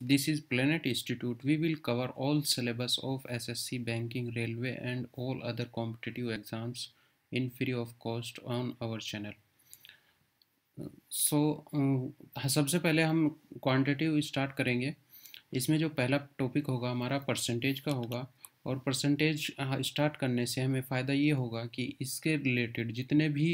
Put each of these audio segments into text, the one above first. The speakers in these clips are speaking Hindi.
This is Planet Institute. We will cover all syllabus of SSC, banking, railway and all other competitive exams in free of cost on our channel. So so, uh, सबसे पहले हम क्वांटिटिव स्टार्ट करेंगे इसमें जो पहला टॉपिक होगा हमारा परसेंटेज का होगा और परसेंटेज स्टार्ट करने से हमें फ़ायदा ये होगा कि इसके रिलेटेड जितने भी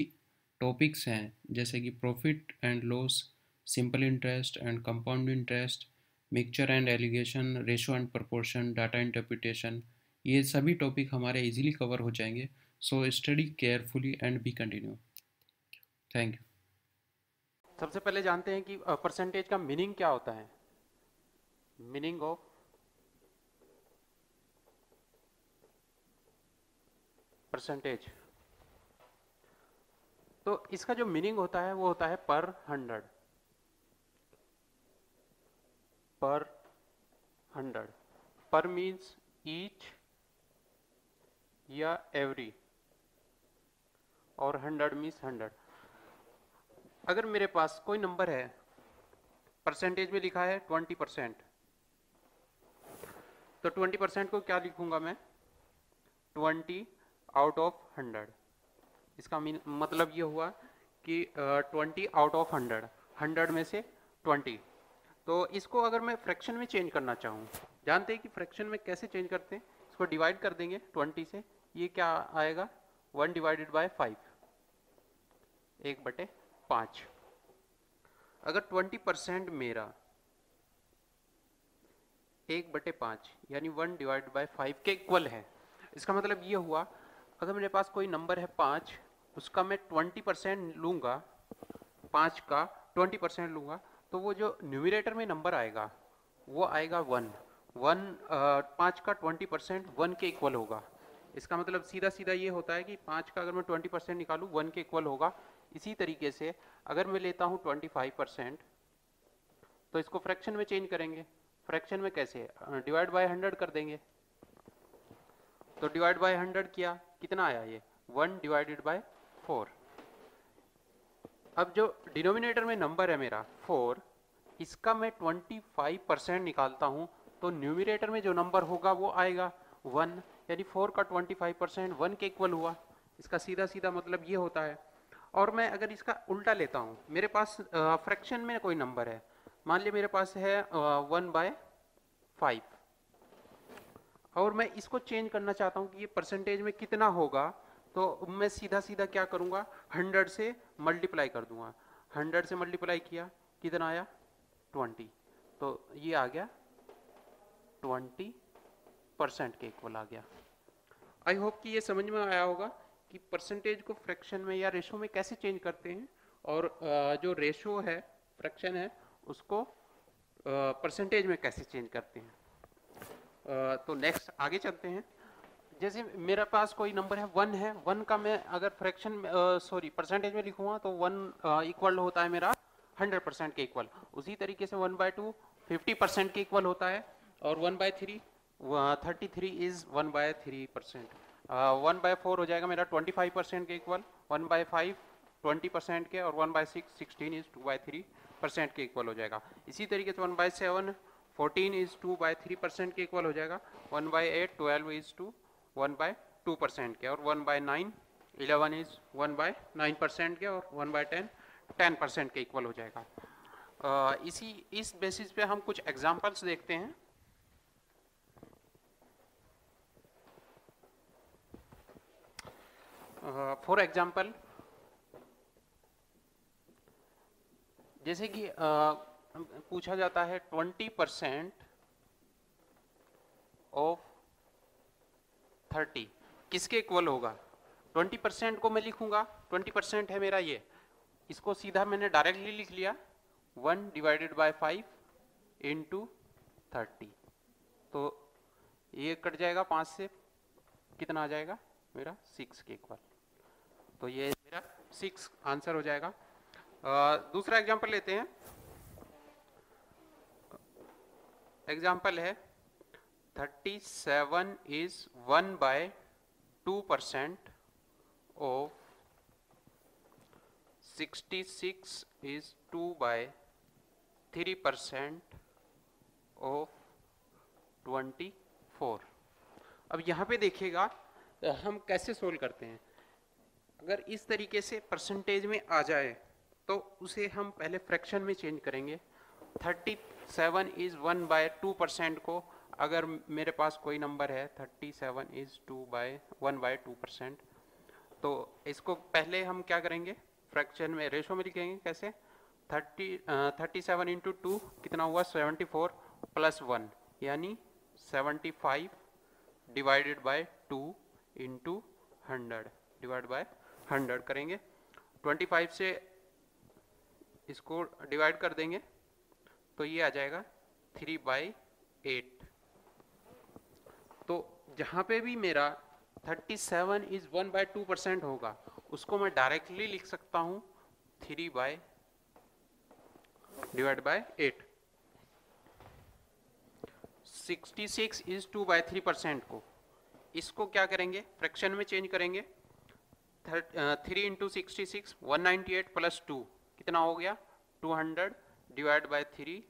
टॉपिक्स हैं जैसे कि profit and loss simple interest and compound interest mixture and alligation ratio and proportion data interpretation ये सभी टॉपिक हमारे इजीली कवर हो जाएँगे। So study carefully and be continue thank you सबसे पहले जानते हैं कि परसेंटेज का मीनिंग क्या होता है? मीनिंग ऑफ़ परसेंटेज तो इसका जो मीनिंग होता है, वो होता है पर हंड्रेड पर हंड्रेड पर मीन्स ईच या एवरी और हंड्रेड मीन्स हंड्रेड अगर मेरे पास कोई नंबर है परसेंटेज में लिखा है ट्वेंटी परसेंट तो ट्वेंटी परसेंट को क्या लिखूँगा मैं? ट्वेंटी आउट ऑफ़ हंड्रेड इसका मीन मतलब ये हुआ कि twenty out of hundred hundred में से ट्वेंटी तो इसको अगर मैं फ्रैक्शन में चेंज करना चाहूँ, जानते हैं कि फ्रैक्शन में कैसे चेंज करते हैं? इसको डिवाइड कर देंगे ट्वेंटी से, ये क्या आएगा? वन डिवाइडेड बाय फाइव एक बटे पाँच. अगर ट्वेंटी परसेंट मेरा एक बटे पाँच, यानी वन डिवाइड बाय फाइव के इक्वल है. इसका मतलब ये हुआ, अगर मेरे पास कोई नंबर है पाँच, उसका मैं ट्वेंटी परसेंट लूँगा, पाँच का ट्वेंटी परसेंट लूँगा तो वो जो न्यूमिरेटर में नंबर आएगा, वो आएगा वन वन पाँच का ट्वेंटी परसेंट वन के इक्वल होगा। इसका मतलब सीधा सीधा ये होता है कि पाँच का अगर मैं ट्वेंटी परसेंट निकालूँ वन के इक्वल होगा। इसी तरीके से अगर मैं लेता हूँ ट्वेंटी फाइव परसेंट तो इसको फ्रैक्शन में चेंज करेंगे। फ्रैक्शन में कैसे? डिवाइड बाय हंड्रेड कर देंगे। तो डिवाइड बाय हंड्रेड किया? कितना आया ये? वन डिवाइडेड बाय फोर अब जो डिनोमिनेटर में नंबर है मेरा, फोर, इसका मैं ट्वेंटी फाइव परसेंट निकालता हूँ तो न्यूमिनेटर में जो नंबर होगा वो आएगा वन यानी फोर का ट्वेंटी फाइव परसेंट वन के इक्वल हुआ। इसका सीधा सीधा मतलब ये होता है। और मैं अगर इसका उल्टा लेता हूँ, मेरे पास फ्रैक्शन में कोई नंबर है, मान लिया मेरे पास है वन बाय फाइव और मैं इसको चेंज करना चाहता हूँ कि ये परसेंटेज में कितना होगा तो मैं सीधा सीधा क्या करूँगा? हंड्रेड से मल्टीप्लाई कर दूँगा। हंड्रेड से मल्टीप्लाई किया, कितना आया? ट्वेंटी तो ये आ गया ट्वेंटी परसेंट के इक्वल आ गया। आई होप कि ये समझ में आया होगा कि परसेंटेज को फ्रैक्शन में या रेशो में कैसे चेंज करते हैं और जो रेशो है फ्रैक्शन है, उसको परसेंटेज में कैसे चेंज करते हैं। तो नेक्स्ट आगे चलते हैं। जैसे मेरे पास कोई नंबर है वन है वन का मैं अगर फ्रैक्शन सॉरी परसेंटेज में लिखूँगा तो वन इक्वल होता है मेरा हंड्रेड परसेंट के इक्वल उसी तरीके से one by two fifty percent के इक्वल होता है और one by three thirty three is one by three percent one by four हो जाएगा मेरा ट्वेंटी फाइव परसेंट के equal one by five twenty percent के और one by six sixteen is two by three percent के इक्वल हो जाएगा. इसी तरीके से one by seven fourteen is two by three percent के इक्वल हो जाएगा. One by eight twelve is two one by two percent के और one by nine eleven is one by nine percent के और one by ten ten percent के इक्वल हो जाएगा। uh, इसी इस बेसिस पे हम कुछ एग्जाम्पल्स देखते हैं। फॉर uh, एग्ज़ाम्पल जैसे कि uh, पूछा जाता है ट्वेंटी परसेंट ऑफ़ थर्टी किसके इक्वल होगा? ट्वेंटी परसेंट को मैं लिखूँगा। ट्वेंटी परसेंट है मेरा ये। इसको सीधा मैंने डायरेक्टली लिख लिया। One divided by five into thirty तो ये कट जाएगा पाँच से। कितना आ जाएगा? मेरा सिक्स के इक्वल तो ये मेरा सिक्स आंसर हो जाएगा। आ, दूसरा एग्ज़ाम्पल लेते हैं। एग्ज़ाम्पल है thirty seven is one by two percent of sixty six is two by three percent of twenty four अब यहाँ पे देखिएगा हम कैसे सोल्व करते हैं? अगर इस तरीके से परसेंटेज में आ जाए तो उसे हम पहले फ्रैक्शन में चेंज करेंगे। Thirty seven is one by two percent को अगर मेरे पास कोई नंबर है thirty seven is two by one by two percent तो इसको पहले हम क्या करेंगे? फ्रैक्शन में रेशो में लिखेंगे कैसे? Thirty thirty seven into two कितना हुआ? सेवेंटी फोर प्लस वन यानी seventy five divided by two into hundred divide by hundred करेंगे। ट्वेंटी फाइव से इसको डिवाइड कर देंगे तो ये आ जाएगा थ्री बाई एट जहाँ पे भी मेरा thirty seven is one by two percent होगा, उसको मैं डायरेक्टली लिख सकता हूँ three by divide by eight sixty six is two by three percent को, इसको क्या करेंगे? फ्रैक्शन में चेंज करेंगे। Three into sixty six one ninety eight plus two कितना हो गया? Two hundred divide by three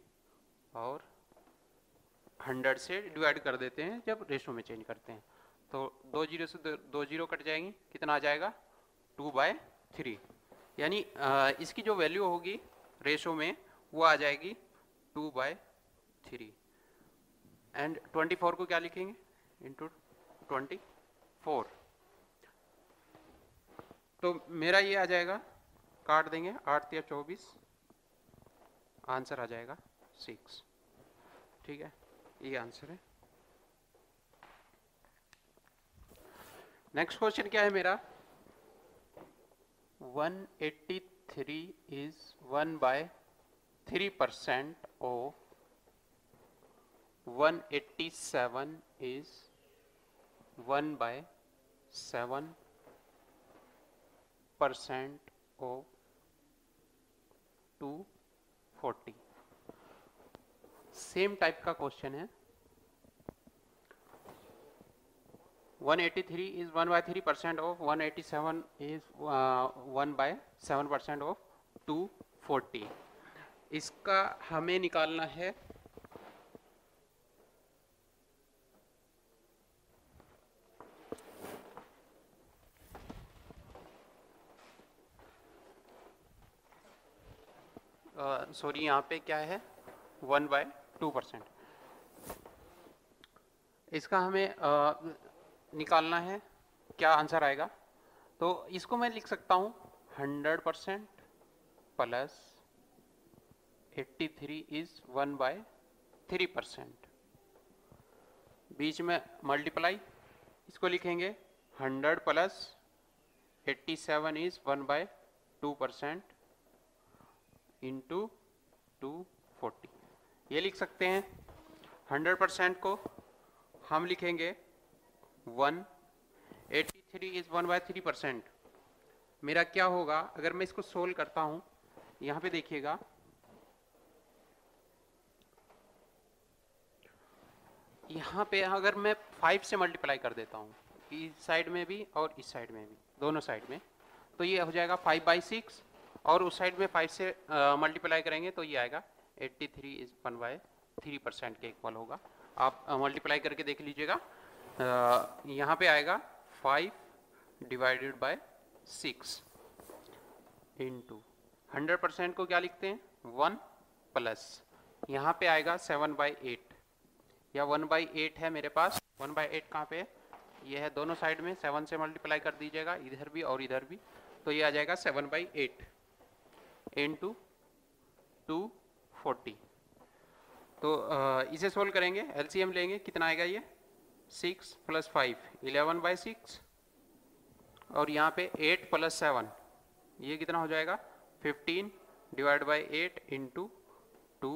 और हंड्रेड से डिवाइड कर देते हैं जब रेशो में चेंज करते हैं। तो दो ज़ीरो से दो, ज़ीरो कट जाएँगी। कितना आ जाएगा? Two by three. यानी इसकी जो वैल्यू होगी रेशो में वो आ जाएगी two by three. And twenty four को क्या लिखेंगे? Into twenty four. तो मेरा ये आ जाएगा। काट देंगे। आठ या चौबीस। आंसर आ जाएगा सिक्स। ठीक है? ये आंसर है नेक्स्ट क्वेश्चन क्या है मेरा? 183 is 1 by 3 percent of 187 is 1 by 7 percent of 240 same type का क्वेश्चन है। 183 is 1 by 3 percent of 187 is uh, 1 by 7 percent of 240 इसका हमें निकालना है। सॉरी uh, यहाँ पे क्या है? One by two percent. इसका हमें आ, निकालना है क्या आंसर आएगा? तो इसको मैं लिख सकता हूँ hundred percent plus eighty three is one by three percent. बीच में मल्टीप्लाई इसको लिखेंगे hundred plus eighty seven is one by two percent into two forty. ये लिख सकते हैं। हंड्रेड परसेंट को हम लिखेंगे one eighty three is one by three percent मेरा क्या होगा? अगर मैं इसको सोल्व करता हूँ, यहाँ पे देखिएगा। यहाँ पे अगर मैं फाइव से मल्टीप्लाई कर देता हूँ इस साइड में भी और इस साइड में भी, दोनों साइड में तो ये हो जाएगा फाइव बाई सिक्स और उस साइड में फाइव से मल्टीप्लाई करेंगे तो ये आएगा 83 three is one by three percent के इक्वल होगा। आप मल्टीप्लाई करके देख लीजिएगा। यहाँ पे आएगा five divided by six into hundred percent को क्या लिखते हैं? वन प्लस यहाँ पे आएगा सेवन बाई एट या वन बाई एट है मेरे पास। वन बाई एट कहाँ पे है? ये है दोनों साइड में। सेवन से मल्टीप्लाई कर दीजिएगा। इधर भी और इधर भी। तो ये आ जाएगा seven by eight into two forty तो इसे सोल्व करेंगे एलसीएम लेंगे, कितना आएगा ये? Six plus five eleven by six और यहाँ पे एट प्लस सेवन ये कितना हो जाएगा? Fifteen divide by eight into two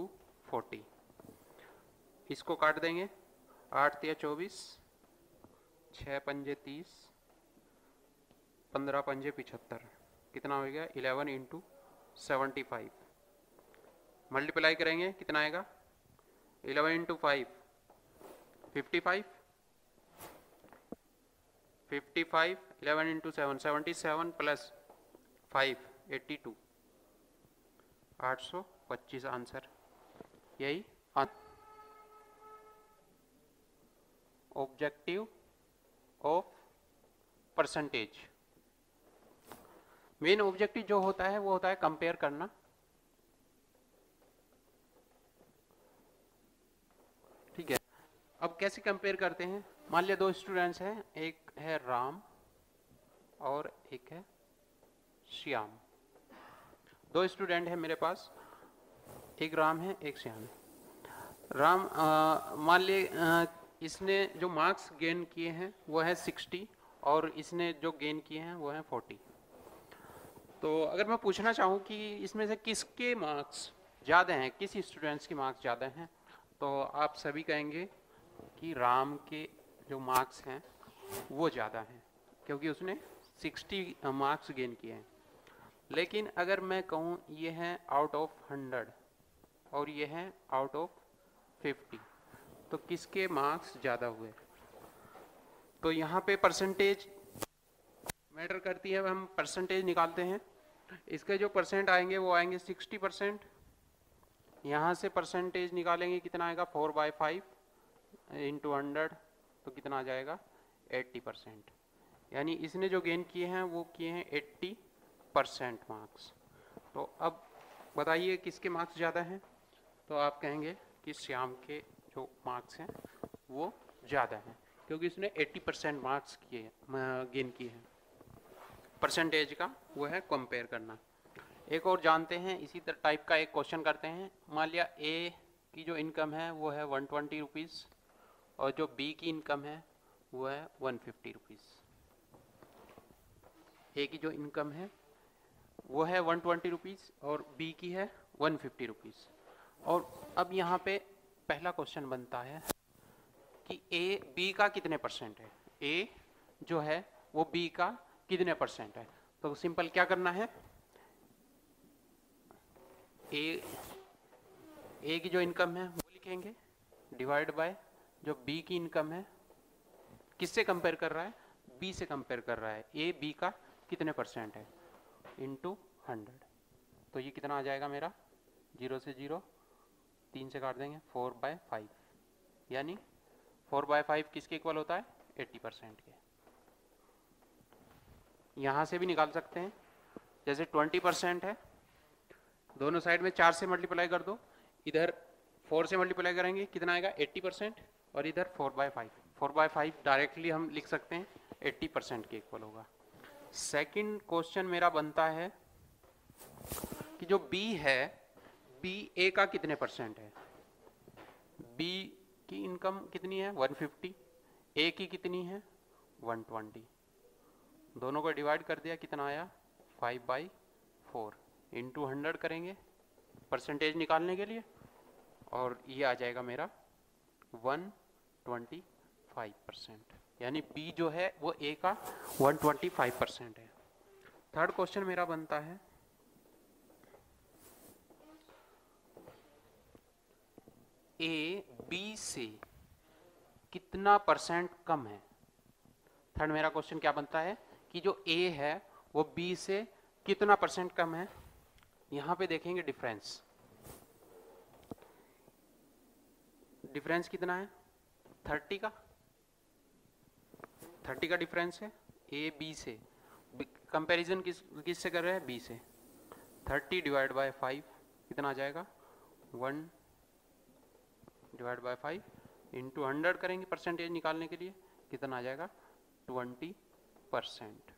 forty इसको काट देंगे, आठ या चौबीस छः पंजे तीस, पंद्रह पंजे पिछहत्तर, कितना हो गया? Eleven into seventy five multiply करेंगे, कितना आएगा? Eleven into five, fifty five fifty five, eleven into seven seventy seven plus five, eighty two. आठ सौ पच्चीस आंसर। यही objective of percentage main objective जो होता है, वो होता है कंपेयर करना ठीक है अब कैसे कंपेयर करते हैं? मान लिया दो स्टूडेंट्स हैं, एक है राम और एक है श्याम। दो स्टूडेंट हैं मेरे पास, एक राम है, एक श्याम है। राम मान लिए इसने जो मार्क्स गेन किए हैं, वो है सिक्सटी और इसने जो गेन किए हैं, वो है फोर्टी तो अगर मैं पूछना चाहूँ कि इसमें से किसके मार्क्स ज़्यादा हैं, किस स्टूडेंट्स के मार्क्स ज़्यादा हैं तो आप सभी कहेंगे कि राम के जो मार्क्स हैं, वो ज़्यादा हैं, क्योंकि उसने 60 मार्क्स गेन किए हैं। लेकिन अगर मैं कहूँ, ये है आउट ऑफ़ हंड्रेड और ये है आउट ऑफ़ फिफ्टी तो किसके मार्क्स ज़्यादा हुए? तो यहाँ पे परसेंटेज मैटर करती है, हम परसेंटेज निकालते हैं। इसके जो परसेंट आएँगे, वो आएँगे सिक्सटी परसेंट यहाँ से परसेंटेज निकालेंगे, कितना आएगा? Four by five into hundred तो कितना आ जाएगा? Eighty percent. यानी इसने जो गेन किए हैं, वो किए हैं एट्टी परसेंट मार्क्स तो अब बताइए किसके मार्क्स ज़्यादा हैं? तो आप कहेंगे कि श्याम के जो मार्क्स हैं, वो ज़्यादा हैं, क्योंकि इसने 80 परसेंट मार्क्स किए गेन किए हैं। परसेंटेज का वो है कंपेयर करना। एक और जानते हैं, इसी तरह टाइप का एक क्वेश्चन करते हैं। मान लिया ए की जो इनकम है, वो है वन ट्वेंटी रुपीज़ और जो बी की इनकम है, वो है वन फिफ्टी रुपीज़ ए की जो इनकम है, वो है वन ट्वेंटी रुपीज़ और बी की है वन फिफ्टी रुपीज़ और अब यहाँ पे पहला क्वेश्चन बनता है कि ए बी का कितने परसेंट है? ए जो है, वो बी का कितने परसेंट है? तो सिंपल क्या करना है? ए ए की जो इनकम है, वो लिखेंगे डिवाइड बाय जो बी की इनकम है, किससे कंपेयर कर रहा है? बी से कंपेयर कर रहा है। ए बी का कितने परसेंट है? इंटू हंड्रेड तो ये कितना आ जाएगा मेरा? ज़ीरो से ज़ीरो तीन से काट देंगे फोर बाय फाइव यानी फोर बाय फाइव किसके इक्वल होता है? एट्टी परसेंट के. यहाँ से भी निकाल सकते हैं। जैसे ट्वेंटी परसेंट है, दोनों साइड में चार से मल्टीप्लाई कर दो। इधर फोर से मल्टीप्लाई करेंगे, कितना आएगा? एट्टी परसेंट और इधर four by five four by five directly हम लिख सकते हैं एट्टी परसेंट के इक्वल होगा। सेकंड क्वेश्चन मेरा बनता है कि जो बी है बी ए का कितने परसेंट है? बी की इनकम कितनी है? 150 ए की कितनी है? 120 दोनों को डिवाइड कर दिया, कितना आया? 5 बाई फोर इंटू हंड्रेड करेंगे परसेंटेज निकालने के लिए, और ये आ जाएगा मेरा 125 परसेंट यानी बी जो है, वो ए का 125 परसेंट है। थर्ड क्वेश्चन मेरा बनता है। ए बी से कितना परसेंट कम है? थर्ड मेरा क्वेश्चन क्या बनता है? कि जो ए है, वो बी से कितना परसेंट कम है? यहाँ पे देखेंगे डिफरेंस डिफरेंस कितना है? थर्टी का? थर्टी का डिफरेंस है? ए बी से। कंपैरिजन किस किस से कर रहे हैं? बी से। थर्टी डिवाइड बाय फाइव कितना आ जाएगा? One divide by five into hundred करेंगे परसेंटेज निकालने के लिए, कितना आ जाएगा? ट्वेंटी परसेंट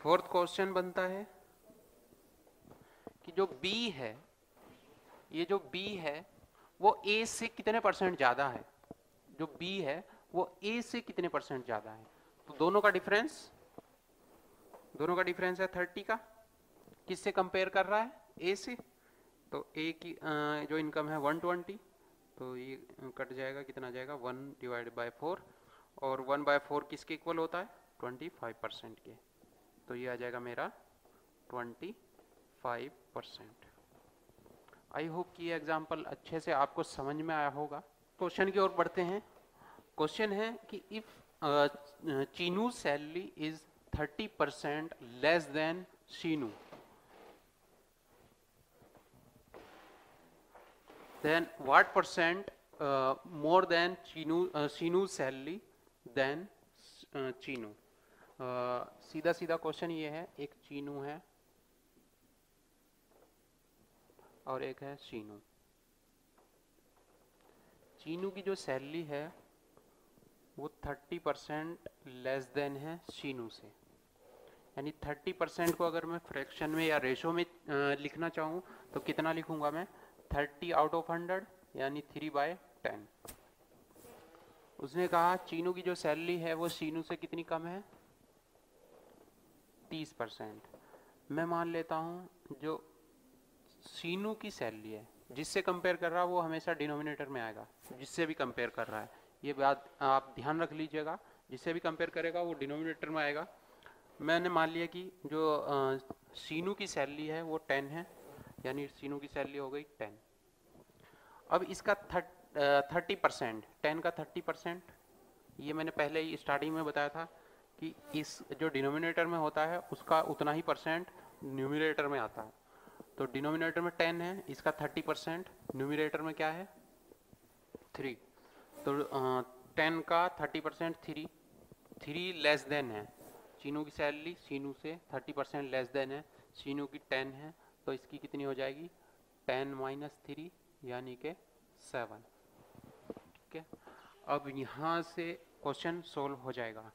फोर्थ क्वेश्चन बनता है कि जो बी है, ये जो बी है वो ए से कितने परसेंट ज़्यादा है? जो बी है, वो ए से कितने परसेंट ज़्यादा है? तो दोनों का डिफरेंस दोनों का डिफरेंस है थर्टी का? किससे कंपेयर कर रहा है? ए से? तो ए की जो इनकम है वन ट्वेंटी तो ये कट जाएगा, कितना जाएगा? वन डिवाइड बाय फोर और वन बाय फोर किसके इक्वल होता है? ट्वेंटी फाइव परसेंट के। तो ये आ जाएगा मेरा twenty five percent I hope कि ये एग्ज़ाम्पल अच्छे से आपको समझ में आया होगा। क्वेश्चन की ओर बढ़ते हैं। क्वेश्चन है कि if Chinu salary is thirty percent less than Sheenu then what percent more than Chinu Seenu salary than Chinu सीधा सीधा क्वेश्चन ये है, एक चीनू है और एक है चीनू। चीनू की जो सैलरी है, वो थर्टी परसेंट लेस देन है चीनू से। यानी थर्टी परसेंट को अगर मैं फ्रैक्शन में या रेशो में लिखना चाहूँ तो कितना लिखूँगा मैं? थर्टी आउट ऑफ़ हंड्रेड, यानी थ्री बाय टेन। उसने कहा, चीनू की जो सैलरी है, वो सीनू से कितनी कम है? तीस परसेंट। मैं मान लेता हूँ, जो सीनू की सैलरी है। जिससे कंपेयर कर रहा है, वो हमेशा डिनोमिनेटर में आएगा। जिससे भी कंपेयर कर रहा है। ये बात आप ध्यान रख लीजिएगा। जिससे भी कंपेयर करेगा, वो डिनोमिनेटर में आएगा। मैंने मान लिया कि जो सीनू की सैलरी है, वो टेन है। यानी सीनू की सैलरी हो गई टेन अब इसका थर्टी परसेंट टेन का थर्टी परसेंट ये मैंने पहले ही स्टार्टिंग में बताया था कि इस जो डिनोमिनेटर में होता है, उसका उतना ही परसेंट न्यूमिनेटर में आता है। तो डिनोमिनेटर में टेन है, इसका थर्टी परसेंट, न्यूमिनेटर में क्या है? थ्री। तो टेन का thirty percent three three less than है। चीनू की सैलरी सीनू से थर्टी परसेंट लेस देन है। सीनू की टेन है तो इसकी कितनी हो जाएगी? टेन माइनस थ्री, यानी के सेवन। ठीक है? अब यहाँ से क्वेश्चन सोल्व हो जाएगा।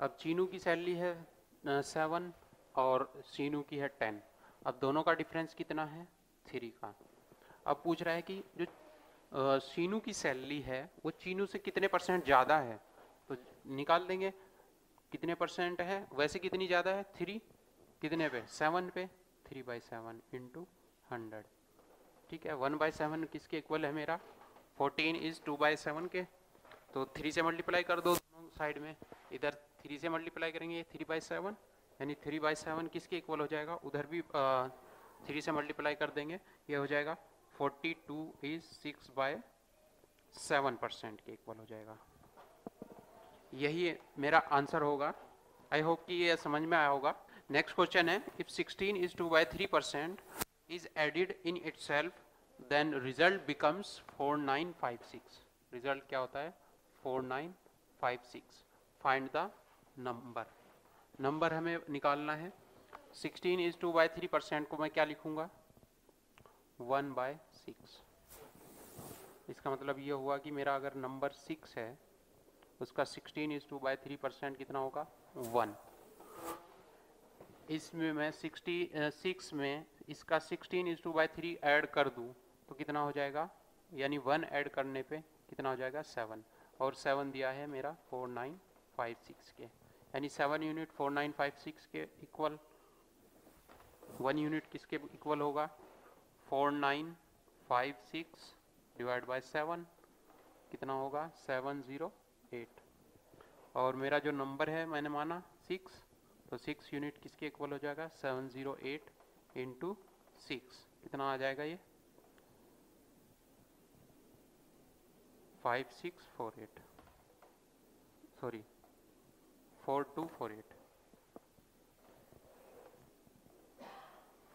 अब चीनू की सैलरी है सेवन और सीनू की है टेन। अब दोनों का डिफरेंस कितना है? थ्री का। अब पूछ रहा है कि जो सीनू की सैलरी है, वो चीनू से कितने परसेंट ज़्यादा है? तो निकाल देंगे। कितने परसेंट है? वैसे कितनी ज़्यादा है? थ्री। कितने पे? सेवन पे। Three by seven into hundred ठीक है? वन बाई सेवन किसके इक्वल है मेरा? Fourteen is two by seven के। तो थ्री से मल्टीप्लाई कर दो दोनों साइड में। इधर थ्री से मल्टीप्लाई करेंगे थ्री बाई सेवन। यानी थ्री बाई सेवन किसके इक्वल हो जाएगा? उधर भी थ्री से मल्टीप्लाई कर देंगे, ये हो जाएगा forty two is six by seven percent के इक्वल हो जाएगा। यही मेरा आंसर होगा। आई होप कि ये समझ में आया होगा। नेक्स्ट क्वेश्चन है if 16 is two by three percent is added in itself then result becomes four nine five six result क्या होता है? Four nine five six find the number number हमें निकालना है। 16 is two by three percent को मैं क्या लिखूँगा? One by six. इसका मतलब ये हुआ कि मेरा अगर नंबर सिक्स है, उसका 16 is two by three percent कितना होगा? वन। इसमें मैं 60 सिक्स में इसका 16 is two by three add कर दूँ तो कितना हो जाएगा? यानी वन ऐड करने पे कितना हो जाएगा? सेवन। और सेवन दिया है मेरा फोर नाइन फाइव सिक्स के। यानी seven unit four nine five six के इक्वल वन यूनिट किसके इक्वल होगा? Four nine five six divide by seven कितना होगा? सेवन ज़ीरो एट और मेरा जो नंबर है, मैंने माना सिक्स तो सिक्स यूनिट किसके इक्वल हो जाएगा? Seven zero eight into six कितना आ जाएगा ये? Five six four eight sorry four two four eight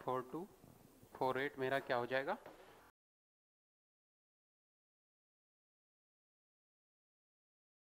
four two four eight मेरा क्या हो जाएगा?